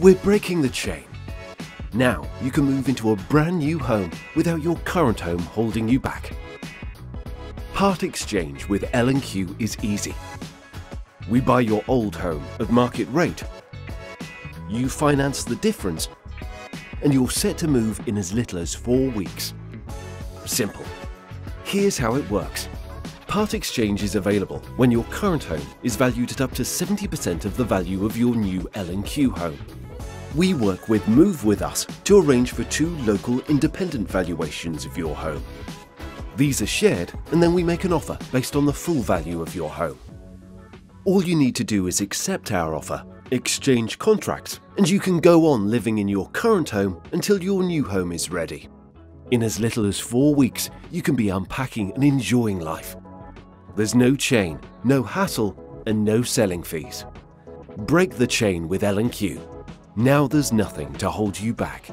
We're breaking the chain. Now you can move into a brand new home without your current home holding you back. Part exchange with L&Q is easy. We buy your old home at market rate. You finance the difference and you're set to move in as little as four weeks. Simple. Here's how it works. Part exchange is available when your current home is valued at up to 70% of the value of your new L&Q home. We work with Move With Us to arrange for two local independent valuations of your home. These are shared and then we make an offer based on the full value of your home. All you need to do is accept our offer, exchange contracts, and you can go on living in your current home until your new home is ready. In as little as four weeks, you can be unpacking and enjoying life. There's no chain, no hassle, and no selling fees. Break the chain with L&Q. Now there's nothing to hold you back.